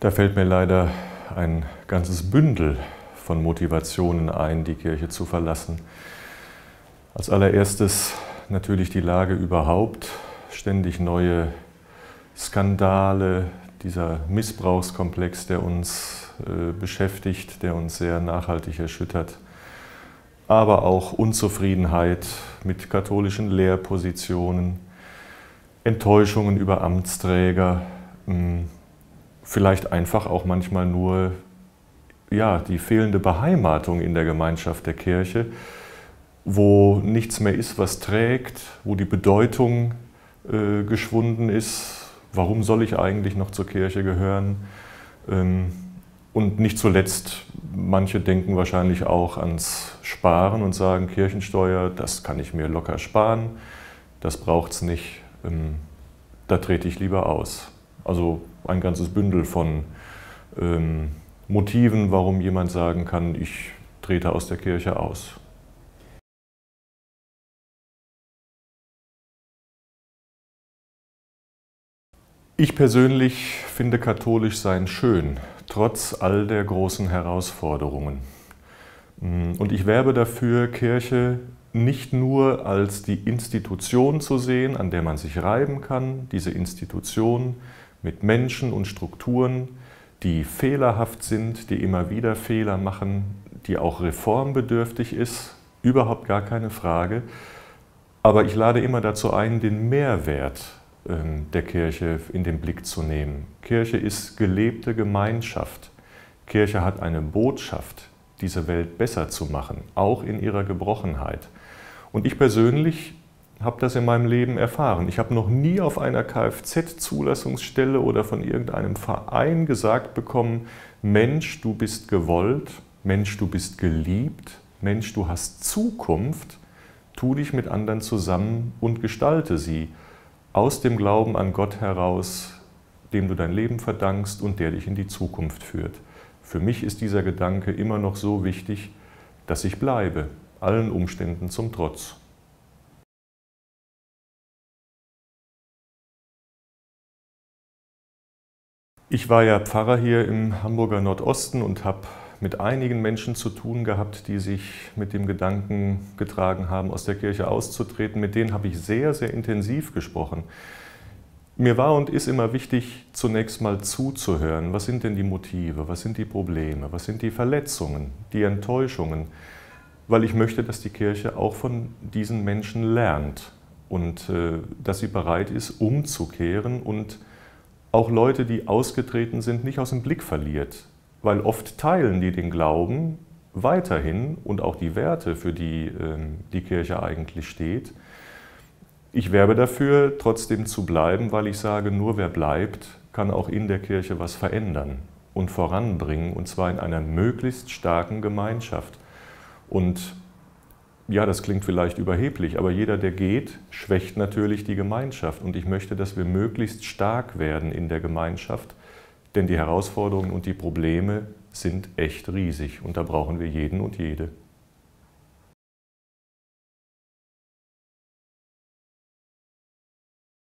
Da fällt mir leider ein ganzes Bündel von Motivationen ein, die Kirche zu verlassen. Als allererstes natürlich die Lage überhaupt, ständig neue Skandale, dieser Missbrauchskomplex, der uns äh, beschäftigt, der uns sehr nachhaltig erschüttert, aber auch Unzufriedenheit mit katholischen Lehrpositionen, Enttäuschungen über Amtsträger, mh, hm, vielleicht einfach auch manchmal nur ja, die fehlende Beheimatung in der Gemeinschaft der Kirche, wo nichts mehr ist, was trägt, wo die Bedeutung äh, geschwunden ist. Warum soll ich eigentlich noch zur Kirche gehören? Ähm, und nicht zuletzt, manche denken wahrscheinlich auch ans Sparen und sagen, Kirchensteuer, das kann ich mir locker sparen, das braucht es nicht, ähm, da trete ich lieber aus. Also ein ganzes Bündel von ähm, Motiven, warum jemand sagen kann, ich trete aus der Kirche aus. Ich persönlich finde katholisch sein schön, trotz all der großen Herausforderungen. Und ich werbe dafür, Kirche nicht nur als die Institution zu sehen, an der man sich reiben kann, diese Institution, mit Menschen und Strukturen, die fehlerhaft sind, die immer wieder Fehler machen, die auch reformbedürftig ist, überhaupt gar keine Frage. Aber ich lade immer dazu ein, den Mehrwert ähm, der Kirche in den Blick zu nehmen. Kirche ist gelebte Gemeinschaft. Kirche hat eine Botschaft, diese Welt besser zu machen, auch in ihrer Gebrochenheit. Und ich persönlich habe das in meinem Leben erfahren. Ich habe noch nie auf einer Kfz-Zulassungsstelle oder von irgendeinem Verein gesagt bekommen, Mensch, du bist gewollt, Mensch, du bist geliebt, Mensch, du hast Zukunft, tu dich mit anderen zusammen und gestalte sie aus dem Glauben an Gott heraus, dem du dein Leben verdankst und der dich in die Zukunft führt. Für mich ist dieser Gedanke immer noch so wichtig, dass ich bleibe, allen Umständen zum Trotz. Ich war ja Pfarrer hier im Hamburger Nordosten und habe mit einigen Menschen zu tun gehabt, die sich mit dem Gedanken getragen haben, aus der Kirche auszutreten. Mit denen habe ich sehr, sehr intensiv gesprochen. Mir war und ist immer wichtig, zunächst mal zuzuhören. Was sind denn die Motive? Was sind die Probleme? Was sind die Verletzungen? Die Enttäuschungen? Weil ich möchte, dass die Kirche auch von diesen Menschen lernt und äh, dass sie bereit ist, umzukehren und auch Leute, die ausgetreten sind, nicht aus dem Blick verliert. Weil oft teilen die den Glauben weiterhin und auch die Werte, für die ähm, die Kirche eigentlich steht. Ich werbe dafür, trotzdem zu bleiben, weil ich sage, nur wer bleibt, kann auch in der Kirche was verändern und voranbringen, und zwar in einer möglichst starken Gemeinschaft. Und ja, das klingt vielleicht überheblich, aber jeder, der geht, schwächt natürlich die Gemeinschaft. Und ich möchte, dass wir möglichst stark werden in der Gemeinschaft, denn die Herausforderungen und die Probleme sind echt riesig und da brauchen wir jeden und jede.